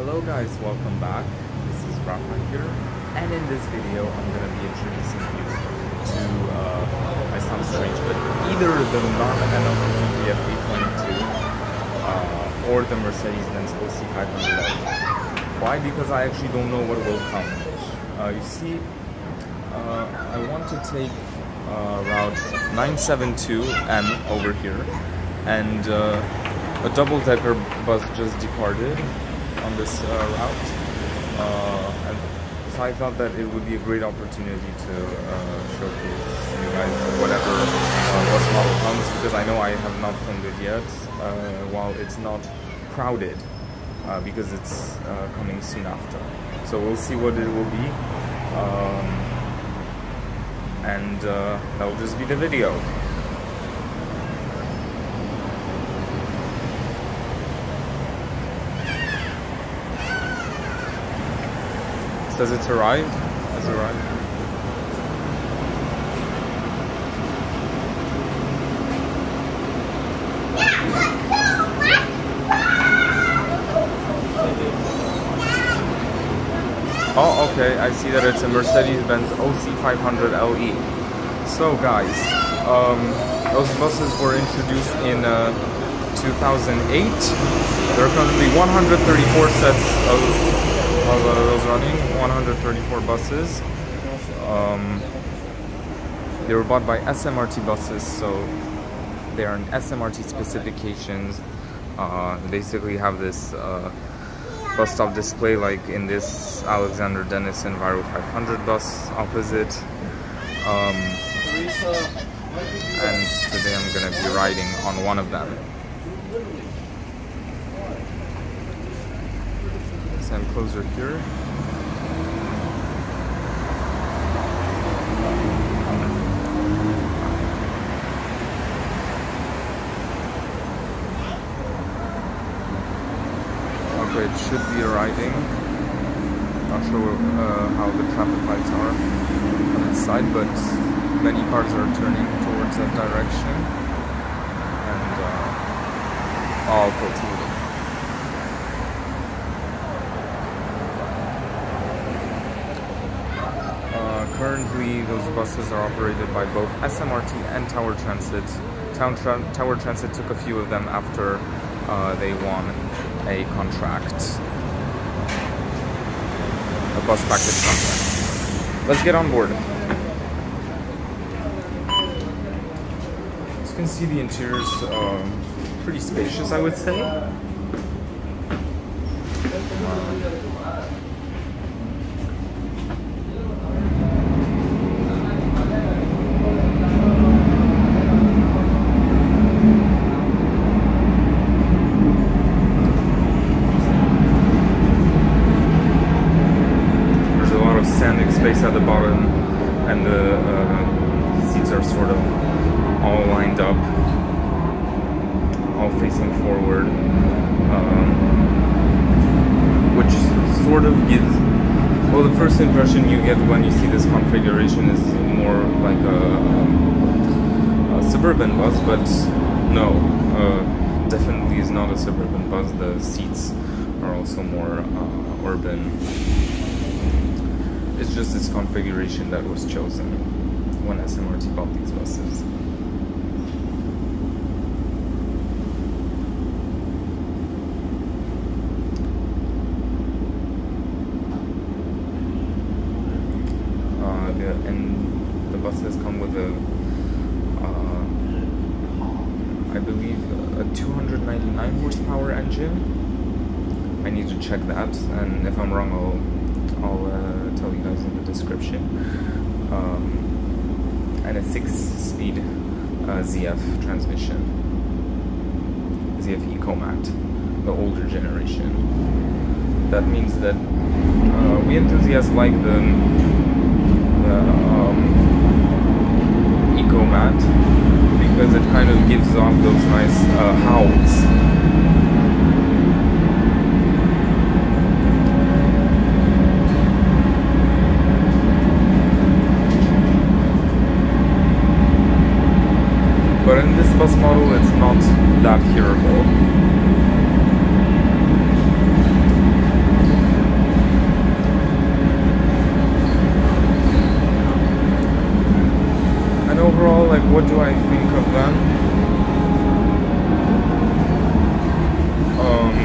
Hello guys, welcome back. This is Rafa here, and in this video I'm gonna be introducing you to, uh, I sound strange, but either the non-NL GTF 822 uh, or the Mercedes-Benz OC500. Why? Because I actually don't know what will come. Uh, you see, uh, I want to take uh, route 972M over here, and uh, a double-decker bus just departed on this uh, route. Uh, and so I thought that it would be a great opportunity to uh, showcase you guys whatever bus model comes because I know I have not filmed it yet while it's not crowded because it's coming soon after. So we'll see what it will be. Um, and uh, that'll just be the video. Says it's arrived. Has arrived. Oh, okay. I see that it's a Mercedes-Benz OC500 LE. So, guys, um, those buses were introduced in uh, 2008. There are currently 134 sets of, uh, those running, 134 buses. Um, they were bought by SMRT buses, so they are in SMRT specifications. Uh, basically have this uh, bus stop display like in this Alexander Dennis Enviro 500 bus opposite. Um, and today I'm gonna be riding on one of them. Stand closer here. Okay, it should be arriving. Not sure uh, how the traffic lights are on its side, but many cars are turning towards that direction. And uh, it's moving. Uh, those buses are operated by both SMRT and Tower Transit. Town Tra Tower Transit took a few of them after uh, they won a contract, a bus package contract. Let's get on board. As you can see, the interior's um, pretty spacious, I would say a lot of standing space at the bottom, and the uh, seats are sort of all lined up, all facing forward, um, which sort of gives. Well, the first impression you get when you see this configuration is more like a, a suburban bus, but no, uh, definitely is not a suburban bus. The seats are also more uh, urban. It's just this configuration that was chosen when SMRT bought these buses. Uh, and the buses come with a, uh, I believe, a 299 horsepower engine. I need to check that, and if I'm wrong, I'll I'll uh, you guys in the description. Um, and a six-speed uh, ZF transmission, ZF EcoMat, the older generation. That means that uh, we enthusiasts like the, the um, EcoMat because it kind of gives off those nice uh, howls. but in this bus model it's not that hearable. And overall, like, what do I think of them? Um,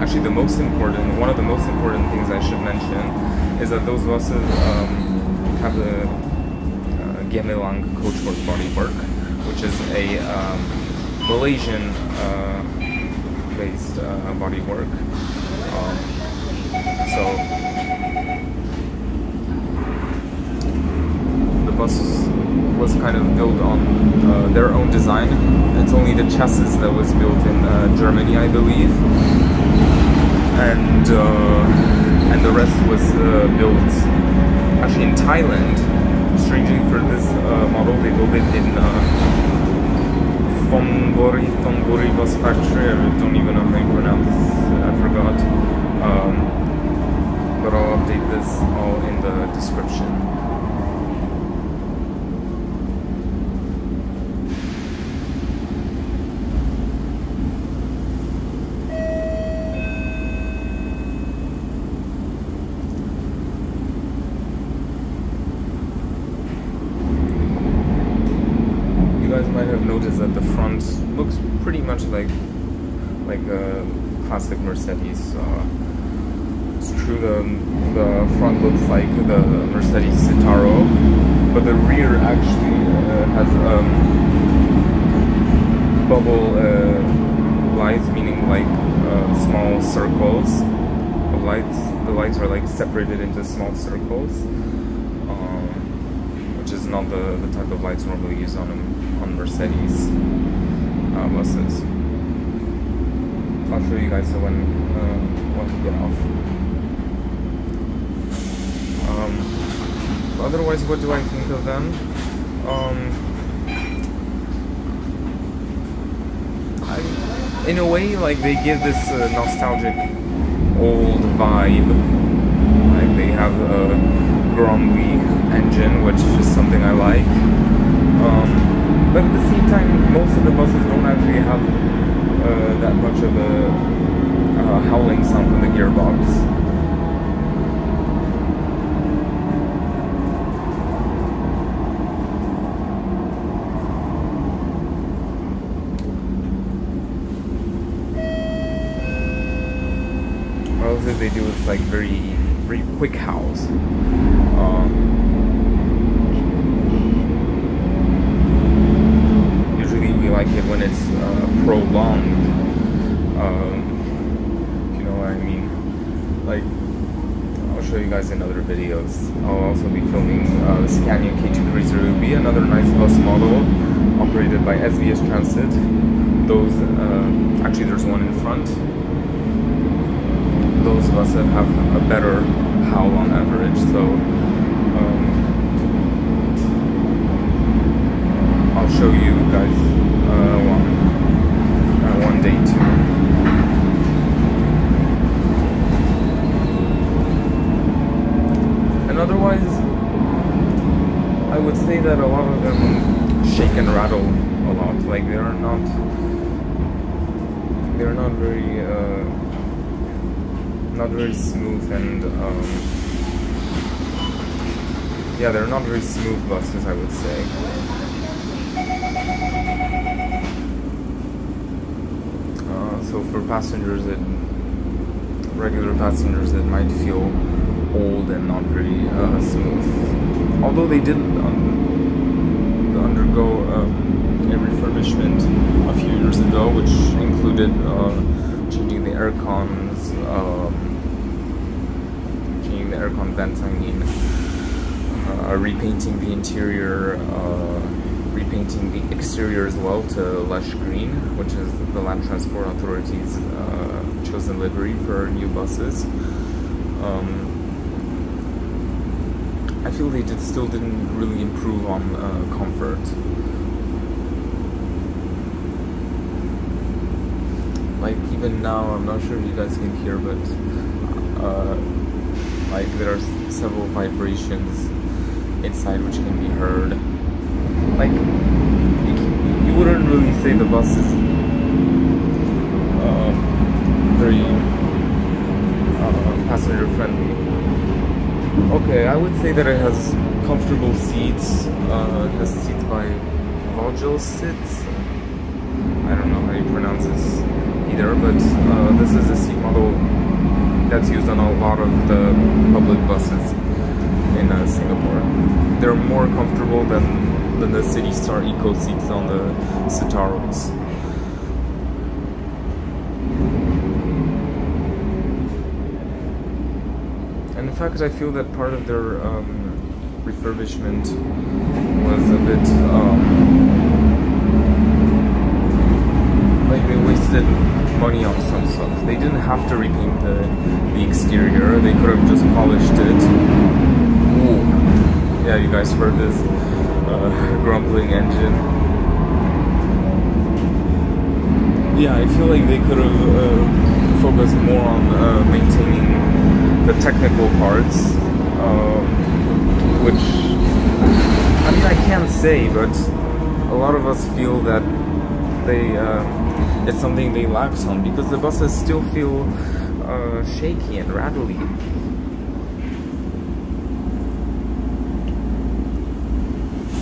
actually, the most important, one of the most important things I should mention is that those buses um, have the. Gemilang coachwork bodywork, which is a um, Malaysian uh, based uh, bodywork. Um, so the bus was kind of built on uh, their own design. It's only the chassis that was built in uh, Germany, I believe, and uh, and the rest was uh, built actually in Thailand. Strangely, for this uh, model, they it in uh, Thonburi Thonburi bus factory. I don't even know how you pronounce. it. I forgot. Um, but I'll update this all in the description. Like like a classic Mercedes. Uh, it's true the the front looks like the Mercedes Citaro, but the rear actually uh, has um, bubble uh, lights, meaning like uh, small circles of lights. The lights are like separated into small circles, um, which is not the, the type of lights normally used on on Mercedes uh, buses. I'll show you guys when uh, when we get off. Um, otherwise, what do I think of them? Um, I, in a way, like they give this uh, nostalgic old vibe. Like they have a Gromley engine, which is just something I like. Um, but at the same time, most of the buses don't actually have uh, that much of a uh, howling sound from the gearbox. What else they do is like very, very quick house. Um, like it when it's uh, prolonged. Um, you know what I mean? Like, I'll show you guys in other videos. I'll also be filming uh, the Scania K2 Cruiser. It will be another nice bus model operated by SBS Transit. Those, uh, actually, there's one in front. Those buses have a better howl on average, so. Um, I'll show you guys uh, one, uh, one day too. And otherwise, I would say that a lot of them shake and rattle a lot. Like they are not, they are not very, uh, not very smooth and. Um, yeah, they're not very smooth buses, I would say. so for passengers regular passengers that might feel old and not very uh, smooth although they did um, undergo um, a refurbishment a few years ago which included uh, changing the air cons um, aircon I mean uh, repainting the interior uh, repainting the exterior as well to lush green, which is the Land Transport Authority's uh, chosen livery for new buses. Um, I feel they did, still didn't really improve on uh, comfort. Like even now, I'm not sure if you guys can hear, but uh, like there are several vibrations inside which can be heard like you, wouldn't really say the bus is uh, very uh, passenger friendly. Okay, I would say that it has comfortable seats. Uh, it has seats by Vogelsitze. I don't know how you pronounce this either, but uh, this is a seat model that's used on a lot of the public buses in uh, Singapore. They're more comfortable than, than the City Star Eco seats on the Citaros. And in fact, I feel that part of their um, refurbishment was a bit um, like they wasted money on some stuff. They didn't have to repaint the, the exterior. They could have just polished it. Ooh. Yeah, you guys heard this uh, grumbling engine. Yeah, I feel like they could have uh, focused more on uh, maintaining the technical parts, um, which I mean I can't say, but a lot of us feel that they. It's something they lack on because the buses still feel uh, shaky and rattly.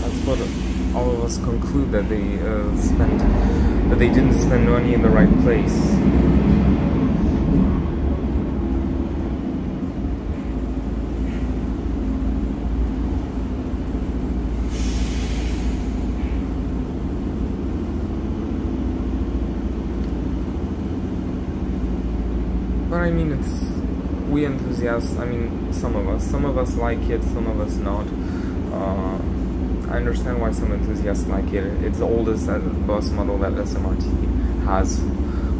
That's what all of us conclude that they uh, spent that they didn't spend money in the right place. But I mean, it's enthusiasts. I mean, some of us, some of us like it, some of us not. Uh, I understand why some enthusiasts like it. It's the oldest bus model that SMRT has,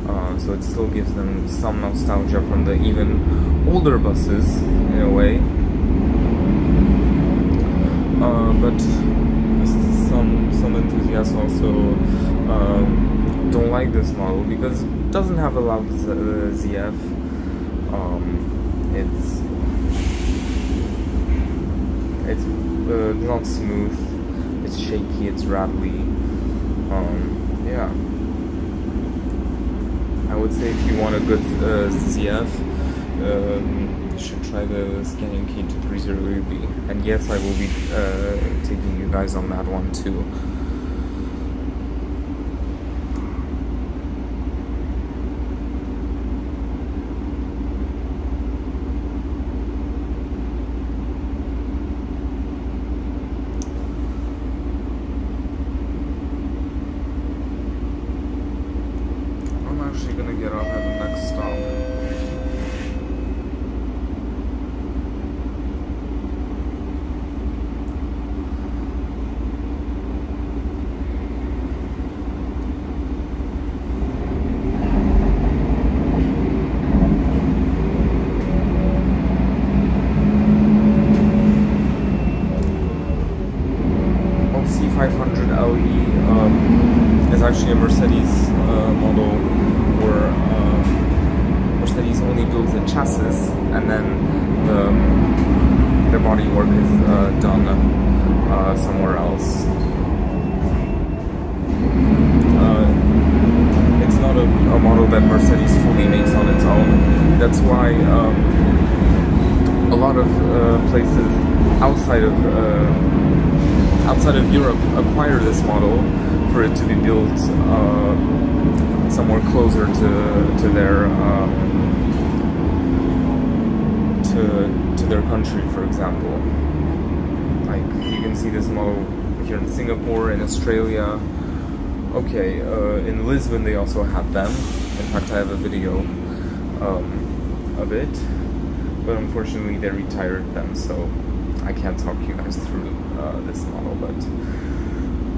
uh, so it still gives them some nostalgia from the even older buses in a way. Uh, but some some enthusiasts also uh, don't like this model because it doesn't have a loud ZF. Um, it's it's uh, not smooth. It's shaky. It's rattly. Um, yeah. I would say if you want a good uh, ZF, um, you should try the Scania K230UB. And yes, I will be uh, taking you guys on that one too. I'm actually gonna get off at the next stop. C500 LE um, is actually a Mercedes uh, model where uh, Mercedes only builds the chassis and then the, the body work is uh, done uh, somewhere else. Uh, it's not a, a, model that Mercedes fully makes on its own. That's why um, a lot of uh, places outside of outside of Europe acquire this model for it to be built uh, somewhere closer to to their um, to to their country, for example. Like you can see this model here in Singapore, in Australia. Okay, uh, in Lisbon they also have them. In fact, I have a video um, of it, but unfortunately they retired them, so I can't talk you guys through uh, this model, but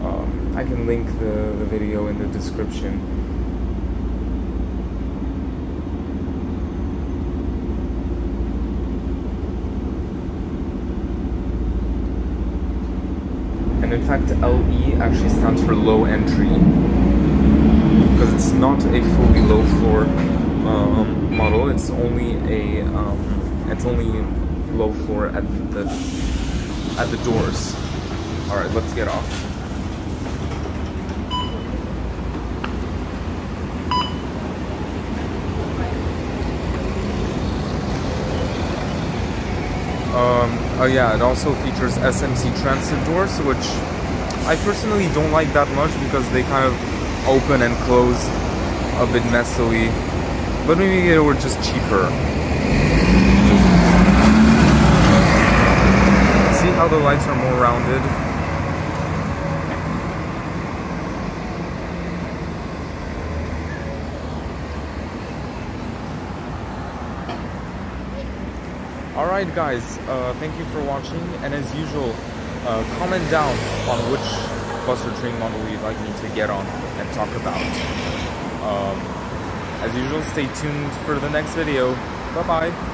um, I can link the, the video in the description. And in fact, LE actually stands for low entry because it's not a fully low floor um, model. It's only a um, it's only low floor at the at the doors. All right, let's get off. Um, oh yeah, it also features SMC transit doors, which I personally don't like that much because they kind of open and close a bit messily, but maybe they were just cheaper. How the lights are more rounded? Alright guys, uh, thank you for watching and as usual, uh, comment down on which bus or train model you'd like me to get on and talk about. Um, as usual, stay tuned for the next video. Bye bye.